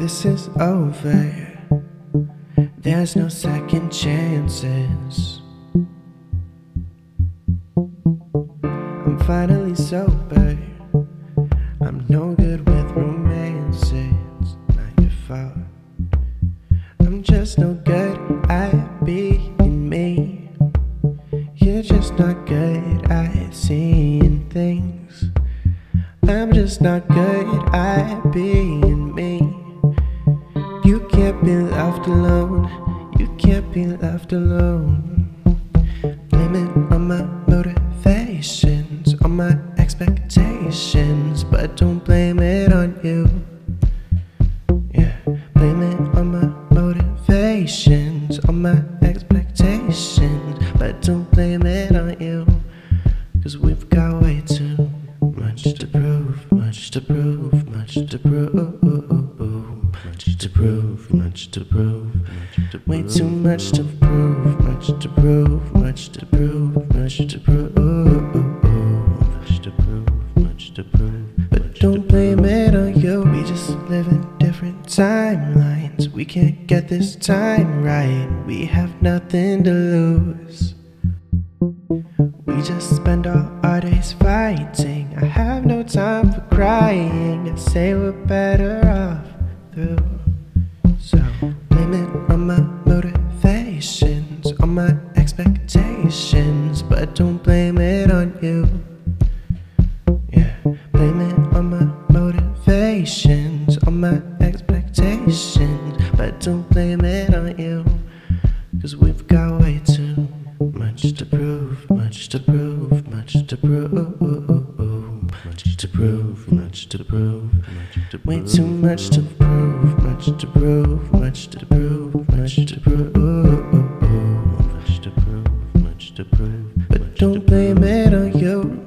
this is over. There's no second chances. I'm finally sober. I'm no good with romance. It's not your fault. I'm just no good at being me. You're just not good at seeing things. I'm just not good at being be left alone. You can't be left alone. Blame it on my motivations, on my expectations, but don't blame it on you. Yeah, blame it on my motivations, on my expectations, but don't blame it on you. Cause we've got way too much to prove, much to prove, much to prove, to prove, much to prove, way too much to prove, much to prove, much to prove, much to prove, much to prove, much to prove. But don't blame it on you, we just live in different timelines. We can't get this time right, we have nothing to lose. We just spend all our days fighting. I have no time for crying. I say we're better motivations, on my expectations, but don't blame it on you. Yeah, blame it on my motivations, on my expectations, but don't blame it on you. Cause we've got way too much to prove, much to prove, much to prove, much to prove, much to prove, much to prove, much to prove, much to prove, much to prove, much to prove, much to prove but don't blame it on you.